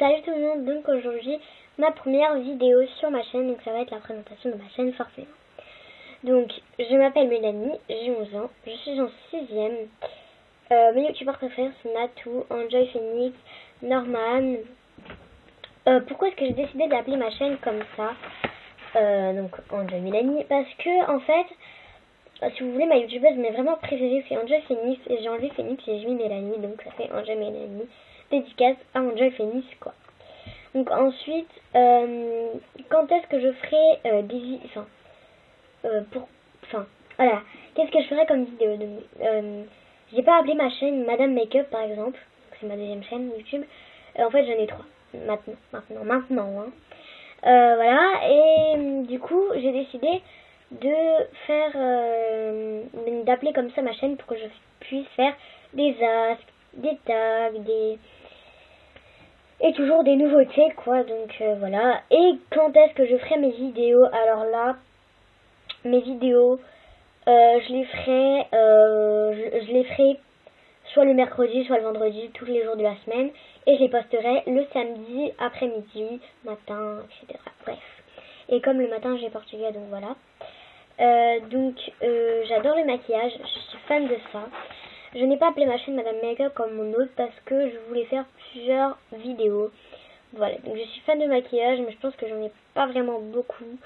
Salut tout le monde, donc aujourd'hui ma première vidéo sur ma chaîne, donc ça va être la présentation de ma chaîne forcément. Donc je m'appelle Mélanie, j'ai 11 ans, je suis en 6ème. Euh, mes youtubeurs préférés sont Natou, Enjoy Phoenix, Norman. Euh, pourquoi est-ce que j'ai décidé d'appeler ma chaîne comme ça? Euh, Donc Enjoy Mélanie, parce que en fait, si vous voulez, ma youtubeuse mais vraiment préférée c'est Enjoy Phoenix et j'ai enlevé Phoenix et j'ai mis Mélanie, donc ça fait Enjoy Mélanie dédicace à Joy Phoenix quoi. Donc ensuite, euh, quand est-ce que je ferai euh, des enfin euh, pour enfin voilà, qu'est-ce que je ferai comme vidéo de j'ai pas appelé ma chaîne Madame Makeup par exemple, c'est ma deuxième chaîne YouTube. En fait, j'en ai trois maintenant, maintenant, maintenant hein. Voilà, et du coup, j'ai décidé de faire d'appeler comme ça ma chaîne pour que je puisse faire des asques, des tags, des et toujours des nouveautés quoi. Donc euh, voilà. Et quand est-ce que je ferai mes vidéos? Alors là mes vidéos euh, je les ferai euh, je, les ferai soit le mercredi soit le vendredi tous les jours de la semaine. Et je les posterai le samedi après-midi matin etc bref. Et comme le matin j'ai portugais donc voilà euh, donc j'adore le maquillage je suis fan de ça je n'ai pas appelé ma chaîne Madame Makeup comme mon autre parce que je voulais faire plusieurs vidéos. Voilà, donc je suis fan de maquillage, mais je pense que j'en ai pas vraiment beaucoup.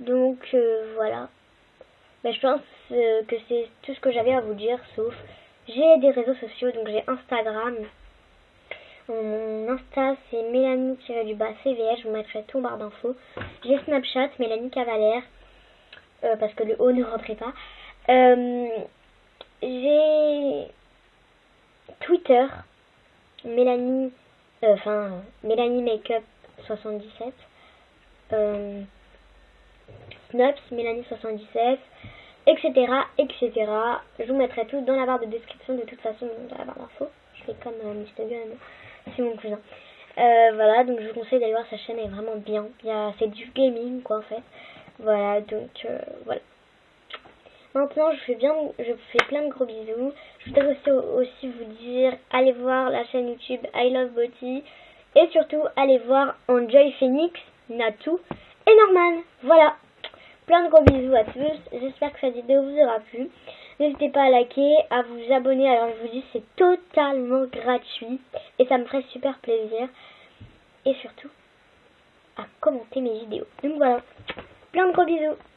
Donc euh, voilà. Mais je pense euh, que c'est tout ce que j'avais à vous dire, sauf j'ai des réseaux sociaux, donc j'ai Instagram. Mon Insta c'est Mélanie-du-bas CVS, je vous mettrai tout en barre d'infos. J'ai Snapchat, Mélanie Cavalère, euh, parce que le haut ne rentrait pas. Euh, j'ai Twitter, Mélanie, euh, enfin, Mélanie Makeup 77, euh, Snaps, Mélanie 77, etc., etc. Je vous mettrai tout dans la barre de description, de toute façon, dans la barre d'infos. Je fais comme Mr. Gun, c'est mon cousin. Voilà, donc je vous conseille d'aller voir sa chaîne, elle est vraiment bien. C'est du gaming, quoi, en fait. Voilà, donc, euh, voilà. Maintenant, je fais bien, je vous fais plein de gros bisous. Je voudrais aussi, vous dire, allez voir la chaîne YouTube I Love Beauty. Et surtout, allez voir Enjoy Phoenix, Natou et Norman. Voilà. Plein de gros bisous à tous. J'espère que cette vidéo vous aura plu. N'hésitez pas à liker, à vous abonner. Alors, je vous dis, c'est totalement gratuit. Et ça me ferait super plaisir. Et surtout, à commenter mes vidéos. Donc voilà. Plein de gros bisous.